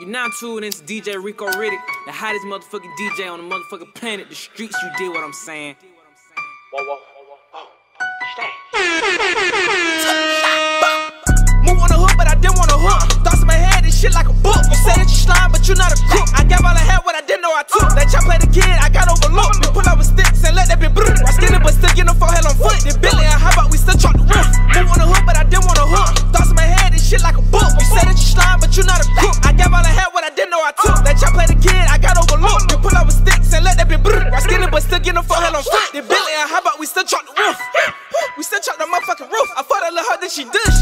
You now tuned into DJ Rico Riddick, the hottest motherfucking DJ on the motherfucking planet. The streets, you did what I'm saying. Whoa, whoa, whoa, Move on the hook, but I didn't want to hook. Thoughts in my head, this shit like a book. You say that you slime, but you're not a crook. I gave all I had what I didn't know I took. That chop play the kid, I got overlooked. We pull out with get no forehead on foot. Then Billy, and how about we still chop the roof? We still chop the motherfucking roof. I fought that little hoe, then she dish.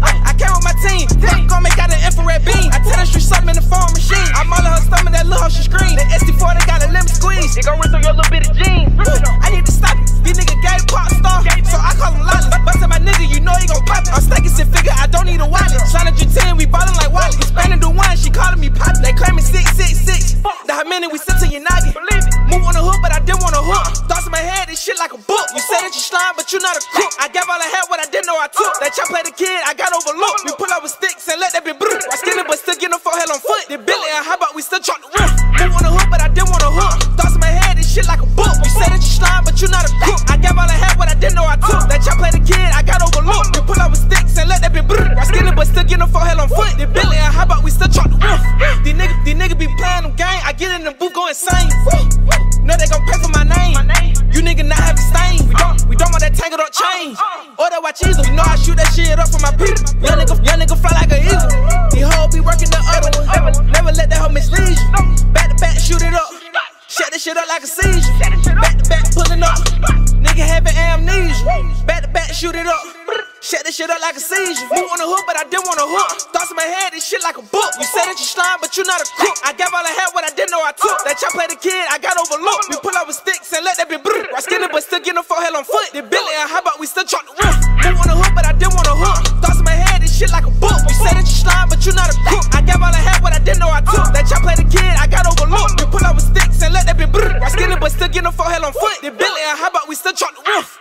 I, I came with my team. Fuck, gon' make out an infrared beam. I tell her she something in the phone machine. I'm all in her stomach, that little hoe, she scream. The SD4, they got a lemon squeeze. It gon' rinse on your little bit of jeans. I need to stop it. These niggas gay pop star. So I call him Lolly. Bustin' my nigga, you know he gon' pop it. I'm stacking shit figure, I don't need a wallet. Sign 10, we ballin' like Wally. Expanding the one, she calling me pop. They claiming 666. The how many we sit to your noggin. Didn't want to hook. Thoughts in my head, this shit like a book. You say that you slime, but you not a crook. I gave all I had what I didn't know I took. That chop play the kid, I got overlooked. We pull out with sticks and let that be brr. I skinny, but still get no forehead on foot. Then Billy, and how about we still chop the roof? On the hook, but I didn't want to hook. Thoughts in my head, this shit like a book. You say that you slime, but you not a crook. I gave all I had what I didn't know I took. That chop play the kid, I got overlooked. We pull out with sticks and let that be brr. I skinny, but still get no forehead on foot. Then Billy, and how about we still chop the roof? These niggas, these niggas be playing them game. I get in the booth, go insane. Know they gon' pay for my name. My name. You nigga not have a stain. We don't, we don't want that tangled up chain. Uh, uh. Or that watch easel. You know I shoot that shit up for my people. Young nigga, young nigga fly like an eagle. These hoes be working the other one. Never, never let that hoe mislead you. Back to back, shoot it up. Shut this shit up like a seizure. Back to back, pulling up. Nigga having amnesia. Back to back, shoot it up. Shut this shit up like a seizure. Move on the hook, but I didn't want to hook. Thoughts in my head, this shit like a book. You said that you slime, but you're not a crook. I gave all I had what I didn't know I took. That chop play the kid, I got overlooked. We pull out with sticks and let that be brr. I skinny, but still get no forehead on foot. Then Billy, and how about we still chop the roof? Move on the hook, but I didn't want to hook. Thoughts in my head, this shit like a book. You say that you slime, but you not a crook. I gave all I had what I didn't know I took. That chop play the kid, I got overlooked. We pull out with sticks and let that be brr. I skinny, but still get no forehead on foot. Then Billy, and how about we still chop the roof?